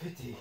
Pity.